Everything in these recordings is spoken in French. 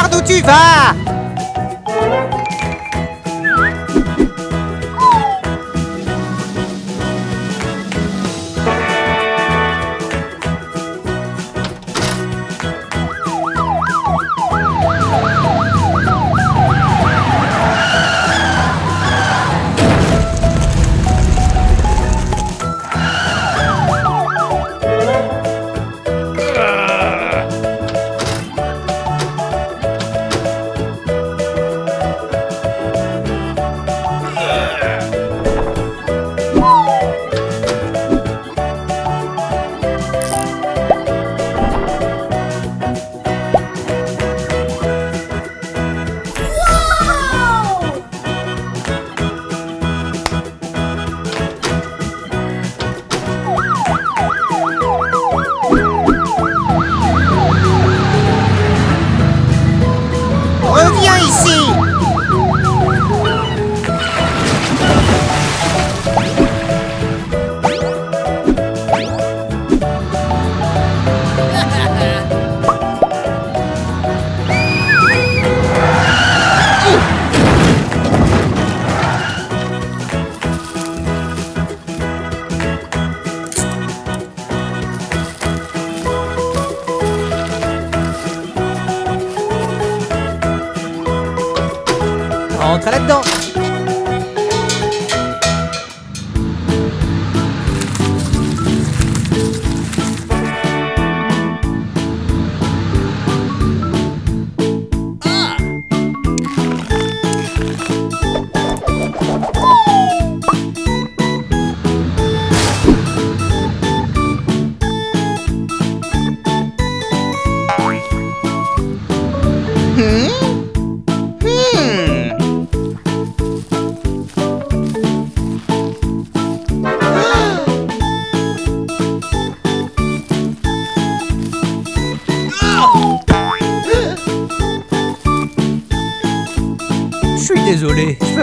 Eduardo Tivar.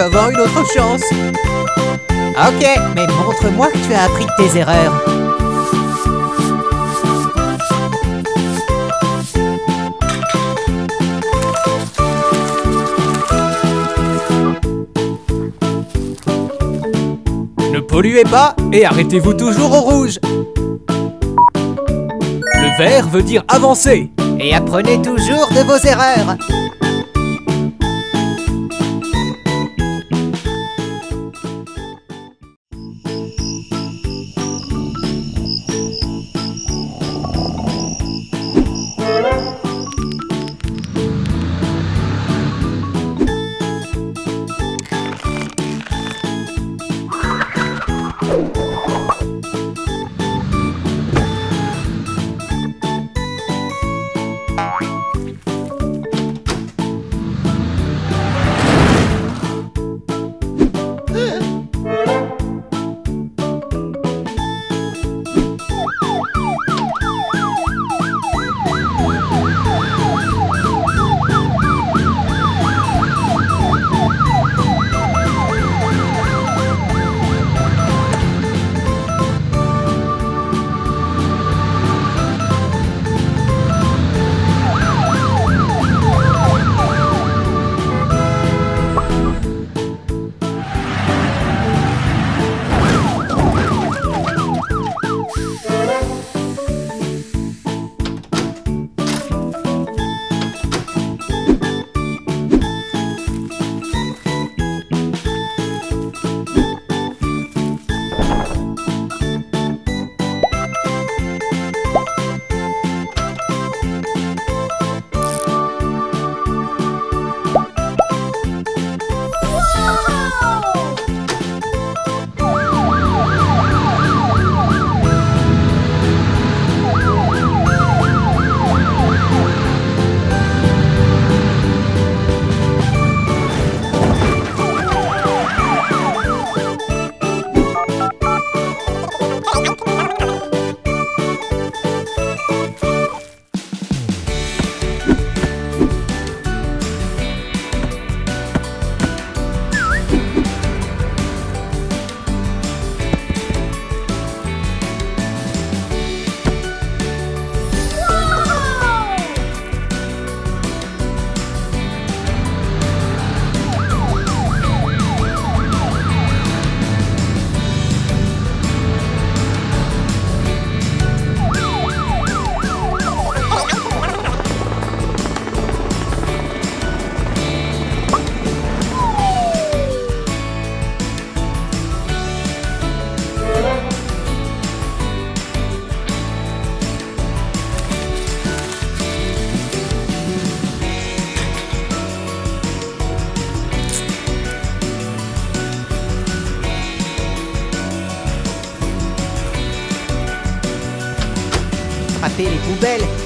Avoir une autre chance. Ok, mais montre-moi que tu as appris de tes erreurs. Ne polluez pas et arrêtez-vous toujours au rouge. Le vert veut dire avancer. Et apprenez toujours de vos erreurs.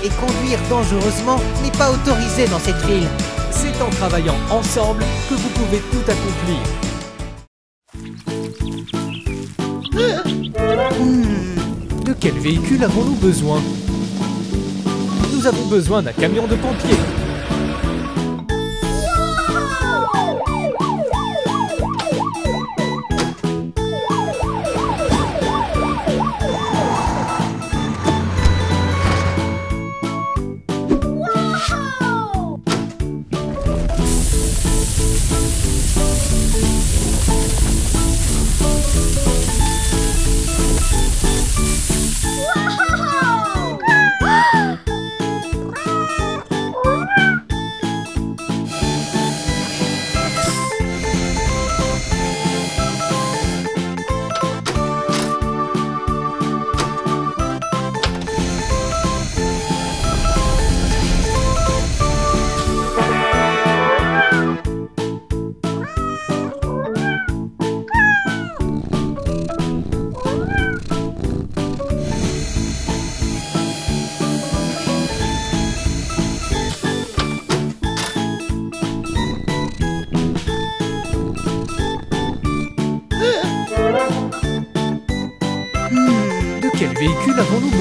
Et conduire dangereusement n'est pas autorisé dans cette ville. C'est en travaillant ensemble que vous pouvez tout accomplir. De quel véhicule avons-nous besoin? Nous avons besoin d'un camion de pompiers.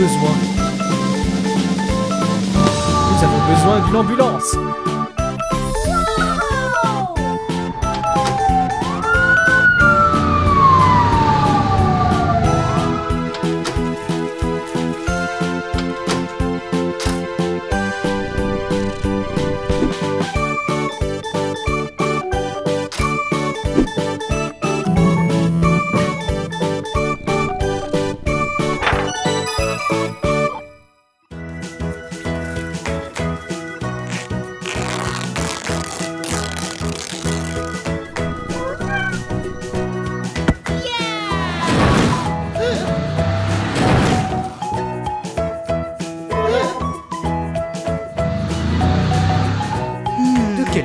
Nous avons besoin d'une ambulance.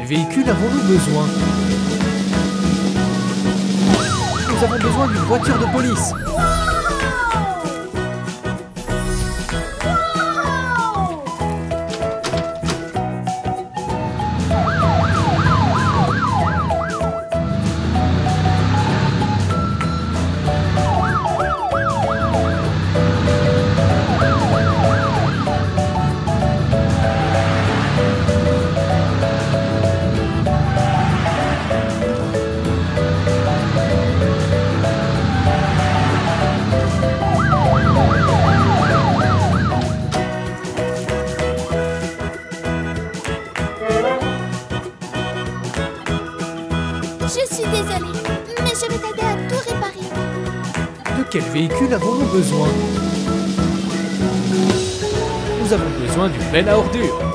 Véhicule avons-nous besoin Nous avons besoin d'une voiture de police. Je suis désolée, mais je vais t'aider à tout réparer. De quel véhicule avons-nous besoin? Nous avons besoin d'une benne à ordures.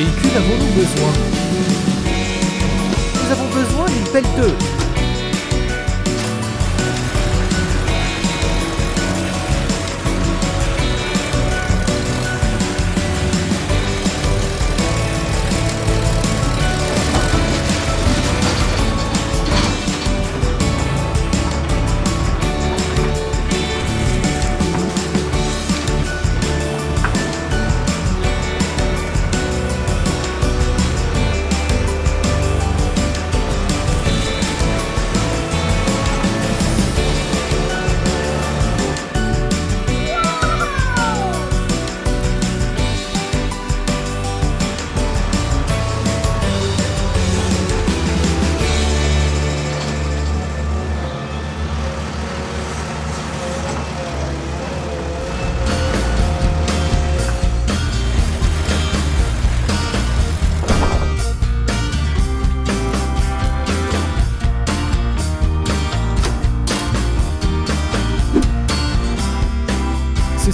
Véhicule avons-nous besoin Nous avons besoin d'une pelleteuse.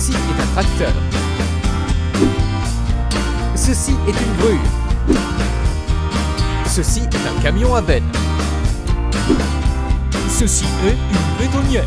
Ceci est un tracteur. Ceci est une grue. Ceci est un camion à benne. Ceci est une bétonnière.